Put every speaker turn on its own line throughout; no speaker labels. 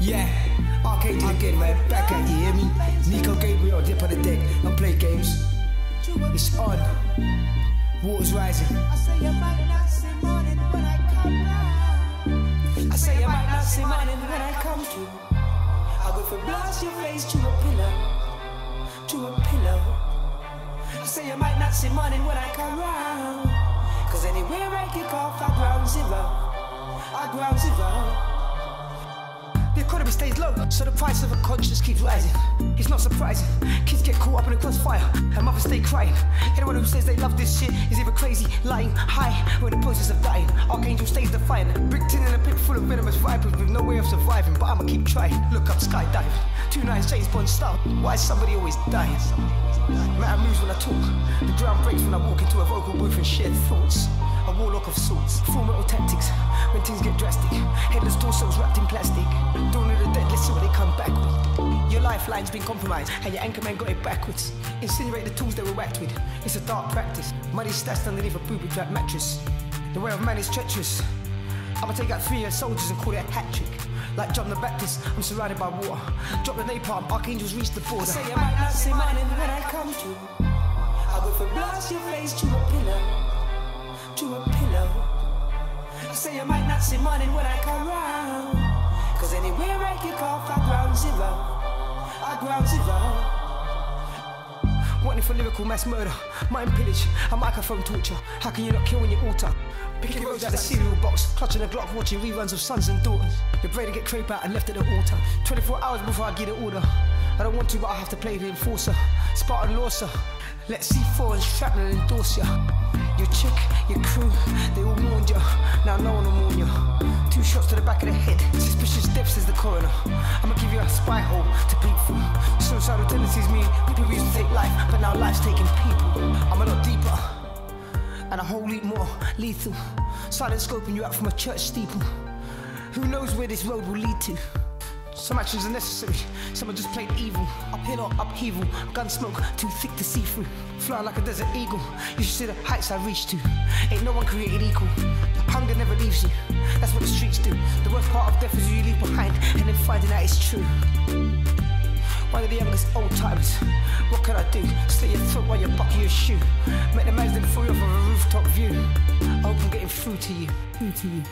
Yeah, Arcangel again, man. Back at you, hear me? NikoGabriel, dip on the deck. Don't play games. It's on. Water's rising.
I say you might not see morning when I come round. I say you might not see morning when I come through. I go for blast your face to a pillow, to a pillow. I say you might not see morning when I come round. Cause anywhere I kick off, I ground zero. I ground zero.
Economy stays low, so the price of a conscience keeps rising. It's not surprising. Kids get caught up in the crossfire, and mothers stay crying. Anyone who says they love this shit is either crazy, lying, high, or in the process of dying. Arcangel stays defiant, bricked in in a pit full of venomous vipers with no way of surviving. But I'ma keep trying. Look up, skydiving. Two nines, James Bond style. Why is somebody always dying? Matter moves when I talk. The ground breaks when I walk into a vocal booth and share thoughts. A warlock of sorts. Full metal tactics when things get drastic. Headless torsos wrapped in plastic. Your lifeline's been compromised and your anchor man got it backwards. Incinerate the tools they were whacked with. It's a dark practice. Money stashed underneath a booby trap mattress. The way of man is treacherous. I'ma take out three soldiers and call it a hat trick. Like John the Baptist, I'm surrounded by water. Drop the napalm, archangels reach the border.
I say you might not see morning when I come to, I for blast your face to a pillar, to a pillow. I say you might not see morning when I come round. Cause anywhere I kick off, I ground zero. I ground zero.
Wanting for lyrical mass murder, mind pillage, a microphone torture. How can you not kill when you alter? Picking roads out the cereal box, clutching a Glock, watching reruns of Sons and Daughters. Your brain get crepe out and left at the altar. 24 hours before I get an order. I don't want to, but I have to play the enforcer. Spartan Lawser, let C4 and shrapnel endorse ya. Your chick, your crew, they all warned ya. Now no one will warn ya. Two shots to the back of the head, suspicious I'ma give you a spy hole to peek through. Suicidal tendencies mean people used to take life, but now life's taking people. I'm a lot deeper and a whole heap more lethal. Silent scoping you out from a church steeple. Who knows where this road will lead to? Some actions are necessary, some are just plain evil. Uphill or upheaval, gun smoke too thick to see through. Fly like a desert eagle, you should see the heights I reach to. Ain't no one created equal. Hunger never leaves you, that's what the streets do. The worst part of death is you leave behind and then finding out it's true. One of the youngest old timers. What can I do? Slit your throat while you're buckle your shoe. Make the man's throw you off of a rooftop view. I hope I'm getting through to you. Through to you.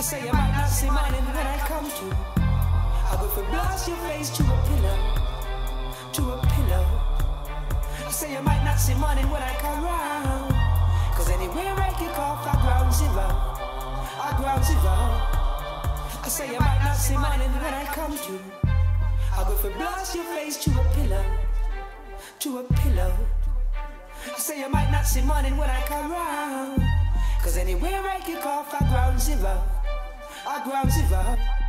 I say you might not see morning when I come through. I go for blast your face to a pillar, to a pillow. I say you might not see morning when I come round. Cause anywhere I kick off, I ground zero. I ground zero. I say you might not see morning when I come through. I go for blast your face to a pillar, to a pillow. I say you might not see morning when I come round. Cause anywhere I kick off, I ground zero. I ground zero.